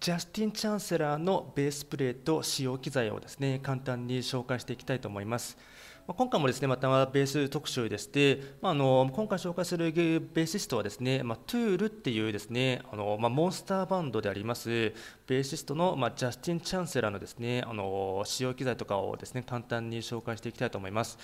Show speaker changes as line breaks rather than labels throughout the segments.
ジャスティン・チャンセラーのベースプレート使用機材をですね簡単に紹介していきたいと思います。今回もですねまたベース特集でして、まあ、あの今回紹介するベーシストはですね、まあ、トゥールっていうですねあの、まあ、モンスターバンドでありますベーシストの、まあ、ジャスティン・チャンセラーのですねあの使用機材とかをですね簡単に紹介していきたいと思います。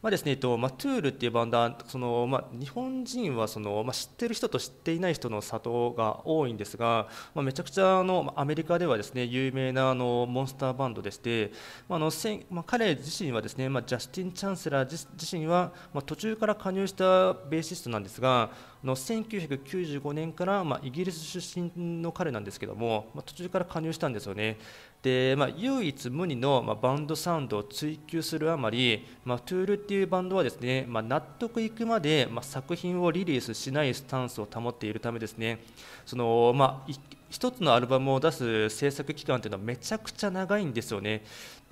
まあですねえっとまあ、トゥールっていうバンドはその、まあ、日本人はその、まあ、知ってる人と知っていない人の里が多いんですが、まあ、めちゃくちゃあのアメリカではですね有名なあのモンスターバンドでして、まああのせまあ、彼自身はですね、まあ、ジャスティン・チャンセラー自身は、まあ、途中から加入したベーシストなんですがあの1995年から、まあ、イギリス出身の彼なんですけども、まあ、途中から加入したんですよね。でまあ、唯一無二の、まあ、バンドサウンドを追求するあまり、まあ、トゥールっていうバンドはですね、まあ、納得いくまで、まあ、作品をリリースしないスタンスを保っているためですねその、まあ、一つのアルバムを出す制作期間というのはめちゃくちゃ長いんですよね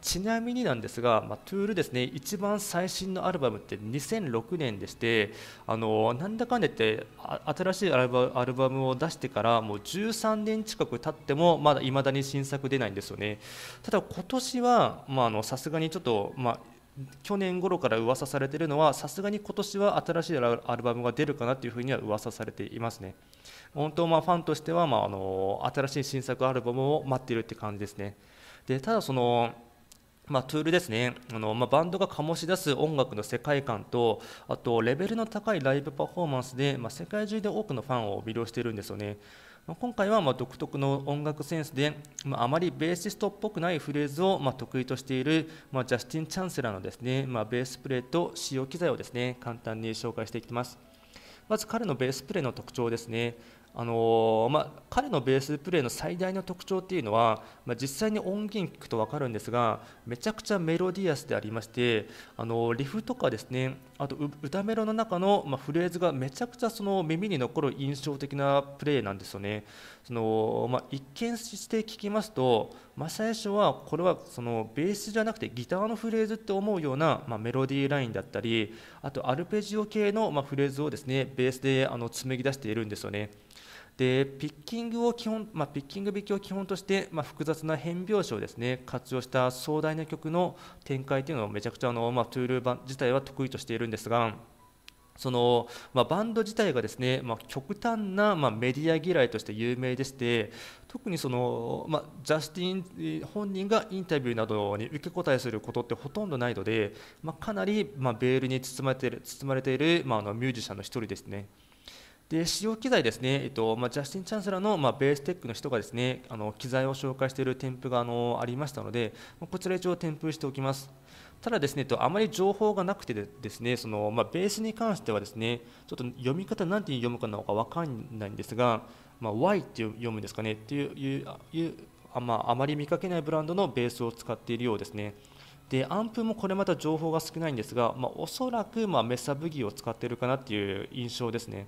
ちなみになんですが、まあ、トゥールですね。一番最新のアルバムって2006年でしてあのなんだかんだ言って新しいアルバムを出してからもう13年近く経ってもまだ未だに新作出ないんですよね。ただ今年はさすがにちょっと、まあ、去年頃から噂されているのはさすがに今年は新しいアルバムが出るかなというふうには噂されていますね。本当まあファンとしては、まあ、あの新しい新作アルバムを待っているって感じですね。でただそのまあ、ツールですねあの、まあ、バンドが醸し出す音楽の世界観とあとレベルの高いライブパフォーマンスで、まあ、世界中で多くのファンを魅了しているんですよね。まあ、今回はま独特の音楽センスで、まあ、まりベーシストっぽくないフレーズをま得意としている、まジャスティン・チャンセラーのですね、まベースプレート使用機材をですね簡単に紹介していきます。まず彼のベースプレーの特徴ですね。あのまあ、彼のベースプレーの最大の特徴っていうのは、まあ、実際に音源聞くと分かるんですがめちゃくちゃメロディアスでありましてあのリフとかですねあと歌メロの中の、まあ、フレーズがめちゃくちゃその耳に残る印象的なプレーなんですよねその、まあ、一見して聞きますと、まあ、最初はこれはそのベースじゃなくてギターのフレーズって思うような、まあ、メロディーラインだったりあとアルペジオ系の、まフレーズをですねベースであの紡ぎ出しているんですよね。でピッキングを基本、まあ、ピッキング引きを基本として、まあ、複雑な変拍子をですね活用した壮大な曲の展開というのをめちゃくちゃあの、まあ、トゥール版自体は得意としているんですがそのまあ、バンド自体がですね、まあ、極端な、まあ、メディア嫌いとして有名でして特にその、まあ、ジャスティン本人がインタビューなどに受け答えすることってほとんどないので、まあ、かなり、まあ、ベールに包まれている包まれている、まあ、あのミュージシャンの一人ですね。で使用機材ですね、えっとまあ、ジャスティン・チャンセラーの、まあ、ベーステックの人がですねあの機材を紹介している添付があのありましたので、こちら一応添付しておきます。ただですね、とあまり情報がなくてですね、そのまあ、ベースに関してはですね、ちょっと読み方何て読むかなのか分かんないんですが、まあ、Y って読むんですかねっていういうあ,、まあ、あまり見かけないブランドのベースを使っているようですね。でアンプもこれまた情報が少ないんですが、まあ、おそらくまあメッサブギーを使っているかなっていう印象ですね。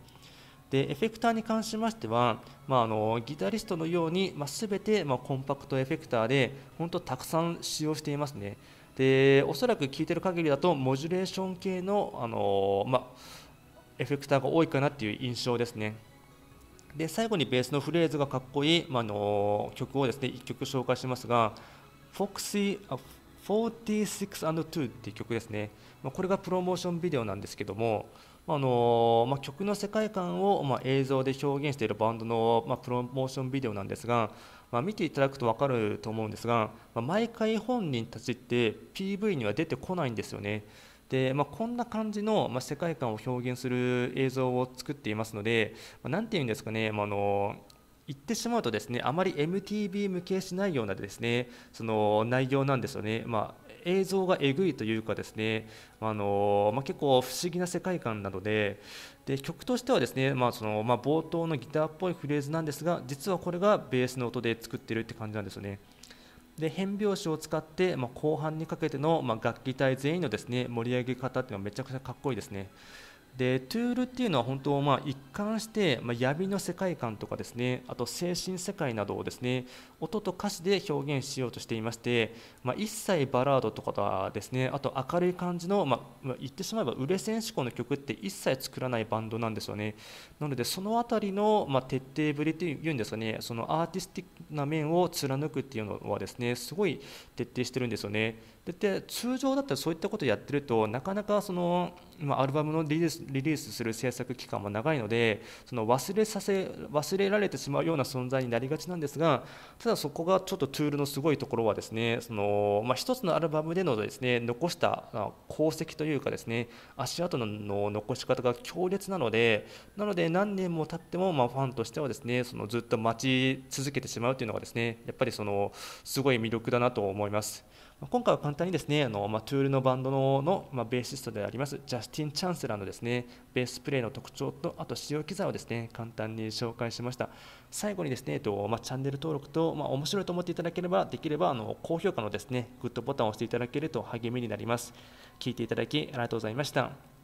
でエフェクターに関しましては、まあ、あのギタリストのように、まあ、全て、まあ、コンパクトエフェクターで本当たくさん使用していますね。でおそらく聞いてる限りだとモジュレーション系のあの、まあ、エフェクターが多いかなっていう印象ですね。で最後にベースのフレーズがかっこいい、まあ、の曲をですね1曲紹介しますが Foxy 46&2 っていう曲ですね、まあ、これがプロモーションビデオなんですけどもあのまあ、曲の世界観を、まあ、映像で表現しているバンドの、まあ、プロモーションビデオなんですが、まあ、見ていただくと分かると思うんですが、まあ、毎回本人たちって PV には出てこないんですよね。でまあ、こんな感じの、まあ、世界観を表現する映像を作っていますので、まあ、ていうんですかね、まあ、あの言ってしまうとですねあまり MTV 向けしないようなですねその内容なんですよね、まあ、映像がえぐいというかですねあの、まあ、結構不思議な世界観なのでで曲としてはですね、まあそのまあ、冒頭のギターっぽいフレーズなんですが実はこれがベースの音で作ってるって感じなんですよね。で変拍子を使って、まあ、後半にかけての、まあ、楽器隊全員のですね盛り上げ方っていうのはめちゃくちゃかっこいいですね。でトゥールっていうのは本当まあ一貫して、まあ、闇の世界観とかですねあと精神世界などをですね音と歌詞で表現しようとしていまして、まあ、一切バラードとかですねあと明るい感じの、まあ、言ってしまえば売れ線志向の曲って一切作らないバンドなんですよね。なのでその辺りの、まあ、徹底ぶりというんですかねそのアーティスティックな面を貫くっていうのはですねすごい徹底してるんですよね。で通常だったらそういったことをやってるとなかなかその、まあ、アルバムのリリースリリースする制作期間も長いのでその忘れさせ忘れられてしまうような存在になりがちなんですがただそこがちょっとトゥールのすごいところはですねその、まあ、一つのアルバムでのですね残した功績というかですね足跡の残し方が強烈なのでなので何年も経ってもまあファンとしてはですねそのずっと待ち続けてしまうというのがですねやっぱりそのすごい魅力だなと思います。今回は簡単にですねあの、まあ、トゥールのバンドのの、まあ、ベーシストでありますジャスティン・チャンスラーのですね。ベースプレーの特徴とあと使用機材をですね簡単に紹介しました。最後にですね、えっとまあ、チャンネル登録と、まあ、面白いと思っていただければできればあの高評価のですねグッドボタンを押していただけると励みになります。聞いていただきありがとうございました。